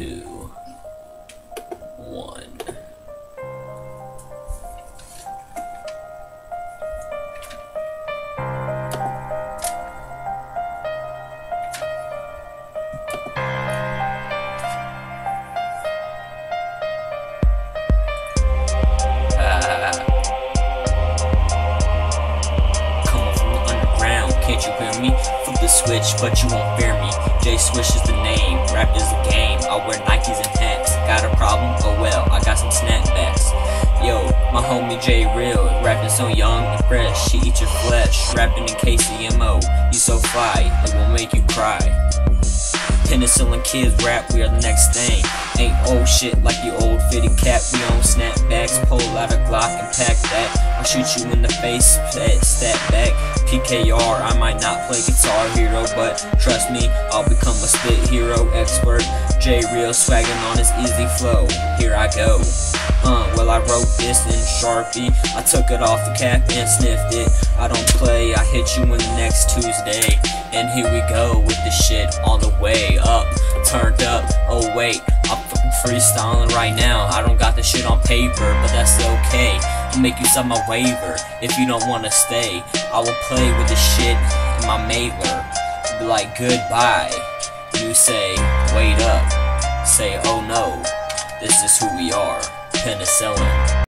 two, switch, but you won't fear me. J Swish is the name, rap is the game. I wear Nikes and hats. Got a problem? Oh well, I got some snapbacks. Yo, my homie J Real, rapping so young and fresh. She eat your flesh, rapping in KCMO. You so fly, it will make you cry. Penicillin kids rap, we are the next thing. Ain't old shit like you old fitted cap. We on snapbacks, pull out a Glock and pack that. I'll shoot you in the face, stat back. PKR, I might not play Guitar Hero, but trust me, I'll become a spit hero expert. J Real swagging on his easy flow. Here I go. Uh, well, I wrote this in Sharpie. I took it off the cap and sniffed it. I don't play, I hit you in the next Tuesday. And here we go with the shit on the way up. Turned up, oh wait, I'm freestyling right now. I don't got the shit on paper, but that's okay. I'll make you sign my waiver if you don't wanna stay. I will play with the shit in my mailer. Be like, goodbye. You say, wait up. Say, oh no, this is who we are. Penicillin.